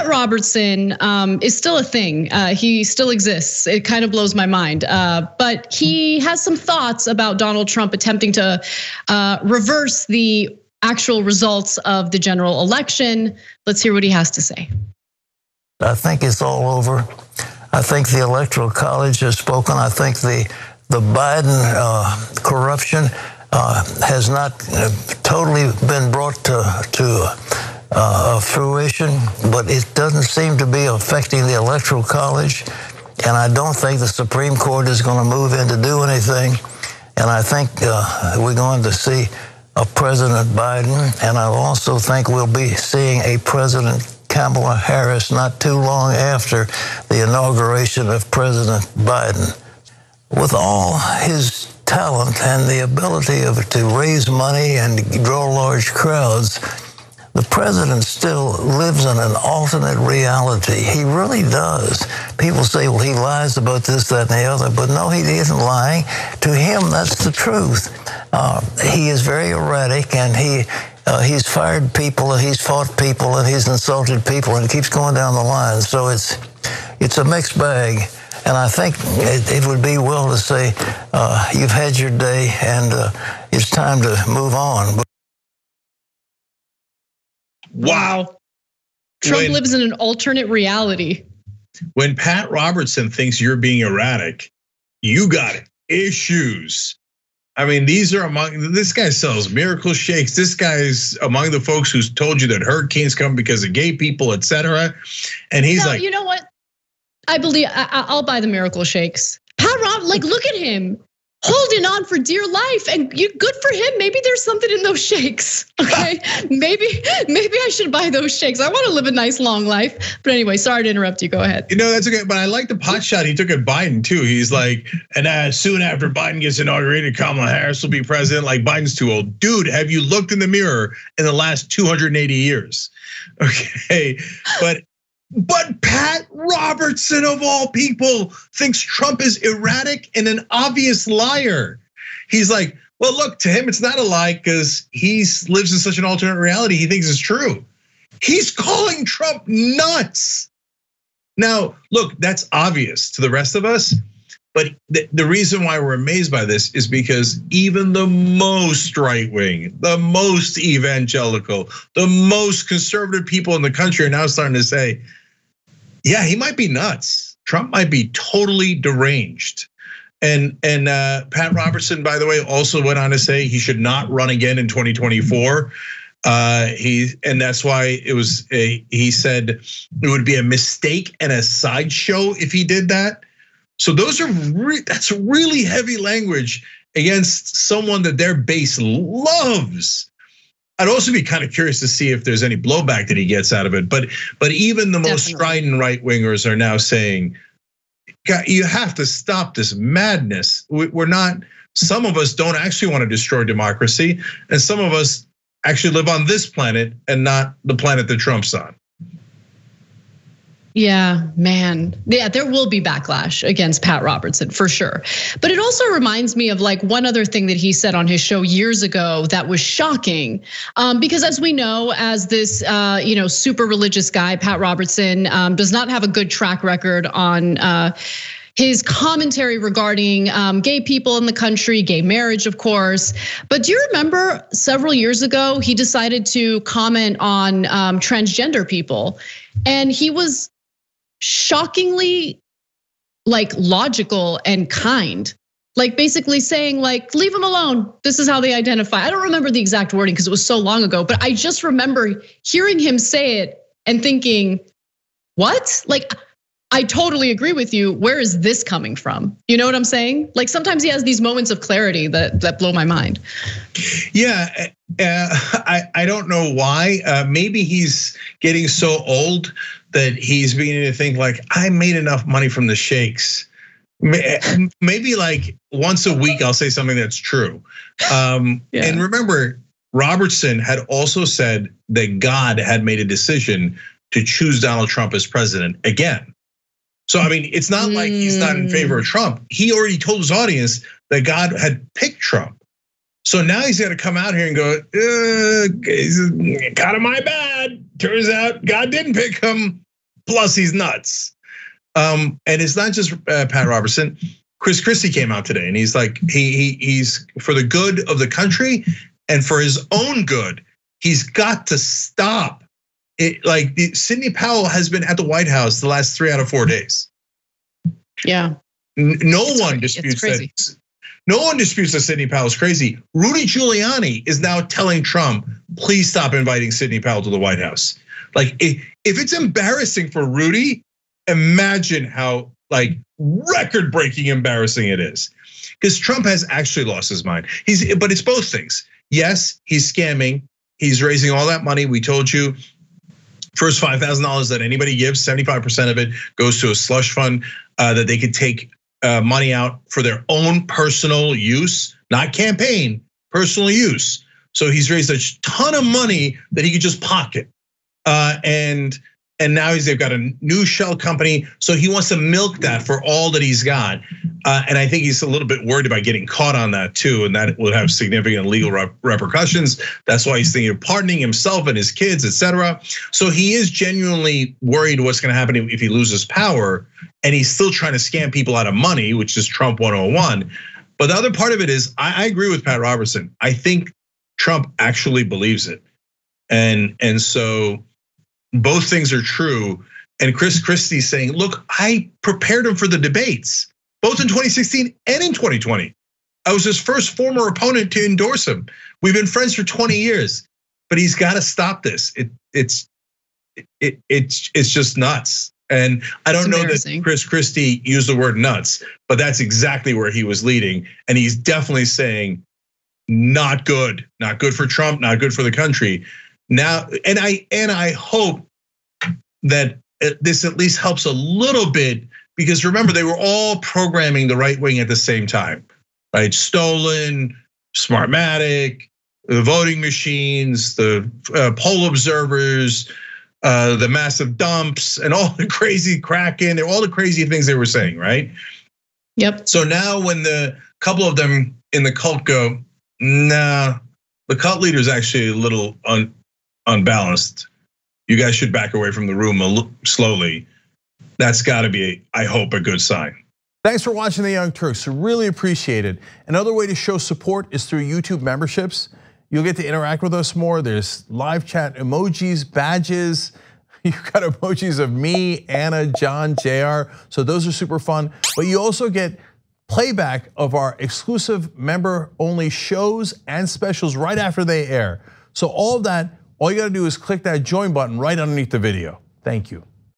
Pat Robertson um, is still a thing. Uh, he still exists. It kind of blows my mind. Uh, but he has some thoughts about Donald Trump attempting to uh, reverse the actual results of the general election. Let's hear what he has to say. I think it's all over. I think the Electoral College has spoken. I think the the Biden uh, corruption uh, has not uh, totally been brought to to uh, fruition, but it doesn't seem to be affecting the Electoral College. And I don't think the Supreme Court is going to move in to do anything. And I think uh, we're going to see a President Biden, and I also think we'll be seeing a President Kamala Harris not too long after the inauguration of President Biden. With all his talent and the ability of, to raise money and draw large crowds, the president still lives in an alternate reality. He really does. People say, well, he lies about this, that, and the other, but no, he isn't lying. To him, that's the truth. Uh, he is very erratic, and he uh, he's fired people, and he's fought people, and he's insulted people, and keeps going down the line. So it's it's a mixed bag. And I think it, it would be well to say, uh, you've had your day, and uh, it's time to move on. Wow. Trump when, lives in an alternate reality. When Pat Robertson thinks you're being erratic, you got issues. I mean, these are among this guy sells miracle shakes. This guy's among the folks who's told you that hurricanes come because of gay people, etc. And he's like, you know what? I believe I, will buy the miracle shakes. Pat Rob, like, look at him holding on for dear life and you good for him. Maybe there's something in those shakes. Okay. Maybe maybe i should buy those shakes. I want to live a nice long life. But anyway sorry to interrupt you. Go ahead. You know that's okay but i like the pot shot he took at biden too. He's like and uh, soon after biden gets inaugurated kamala harris will be president. Like biden's too old. Dude have you looked in the mirror in the last 280 years? Okay. But but Pat Robertson, of all people, thinks Trump is erratic and an obvious liar. He's like, well, look, to him, it's not a lie because he lives in such an alternate reality. He thinks it's true. He's calling Trump nuts. Now, look, that's obvious to the rest of us. But the reason why we're amazed by this is because even the most right wing, the most evangelical, the most conservative people in the country are now starting to say, yeah, he might be nuts. Trump might be totally deranged. And and uh, Pat Robertson, by the way, also went on to say he should not run again in 2024. Uh, he and that's why it was. A, he said it would be a mistake and a sideshow if he did that. So those are re- that's really heavy language against someone that their base loves. I'd also be kind of curious to see if there's any blowback that he gets out of it. But but even the Definitely. most strident right wingers are now saying, you have to stop this madness. We're not. Some of us don't actually want to destroy democracy, and some of us actually live on this planet and not the planet that Trump's on. Yeah, man. Yeah, there will be backlash against Pat Robertson for sure. But it also reminds me of like one other thing that he said on his show years ago that was shocking. Um, because as we know, as this uh, you know super religious guy, Pat Robertson um, does not have a good track record on. Uh, his commentary regarding um, gay people in the country, gay marriage, of course. But do you remember several years ago, he decided to comment on um, transgender people? And he was shockingly like logical and kind. Like basically saying like leave them alone. This is how they identify. I don't remember the exact wording because it was so long ago but i just remember hearing him say it and thinking what? Like i totally agree with you where is this coming from you know what i'm saying like sometimes he has these moments of clarity that that blow my mind yeah uh, I, I don't know why uh, maybe he's getting so old that he's beginning to think like I made enough money from the shakes. Maybe like once a week I'll say something that's true. Um, yeah. And remember, Robertson had also said that God had made a decision to choose Donald Trump as president again. So I mean, it's not mm. like he's not in favor of Trump. He already told his audience that God had picked Trump. So now he's got to come out here and go, uh, God of my bad. Turns out God didn't pick him. Plus, he's nuts. Um, and it's not just uh, Pat Robertson. Chris Christie came out today and he's like, he, he he's for the good of the country and for his own good, he's got to stop. It, like Sidney Powell has been at the White House the last three out of four days. Yeah. No it's one disputes that. No one disputes that Sidney Powell is crazy. Rudy Giuliani is now telling Trump, please stop inviting Sidney Powell to the White House. Like, if it's embarrassing for Rudy, imagine how like record breaking embarrassing it is. Because Trump has actually lost his mind. He's, but it's both things. Yes, he's scamming. He's raising all that money. We told you first $5,000 that anybody gives, 75% of it goes to a slush fund uh, that they could take uh, money out for their own personal use, not campaign, personal use. So he's raised a ton of money that he could just pocket. Uh, and and now he's they've got a new shell company, so he wants to milk that for all that he's got. Uh, and I think he's a little bit worried about getting caught on that too, and that will have significant legal repercussions. That's why he's thinking of pardoning himself and his kids, etc. So he is genuinely worried what's going to happen if he loses power, and he's still trying to scam people out of money, which is Trump 101. But the other part of it is, I agree with Pat Robertson. I think Trump actually believes it, and and so both things are true. And Chris Christie saying, look, I prepared him for the debates, both in 2016 and in 2020. I was his first former opponent to endorse him. We've been friends for 20 years, but he's got to stop this. It, it's it, it's it's just nuts. And I don't know that Chris Christie used the word nuts, but that's exactly where he was leading. And he's definitely saying, not good, not good for Trump, not good for the country. Now, and I and I hope that this at least helps a little bit because remember they were all programming the right wing at the same time, right? Stolen, Smartmatic, the voting machines, the uh, poll observers, uh, the massive dumps, and all the crazy Kraken, all the crazy things they were saying, right? Yep. So now when the couple of them in the cult go, nah, the cult leader is actually a little un, unbalanced. You guys should back away from the room slowly. That's got to be, I hope, a good sign. Thanks for watching The Young Turks. Really appreciate it. Another way to show support is through YouTube memberships. You'll get to interact with us more. There's live chat emojis, badges. You've got emojis of me, Ana, John, JR. So those are super fun. But you also get playback of our exclusive member only shows and specials right after they air. So all of that all you gotta do is click that join button right underneath the video. Thank you.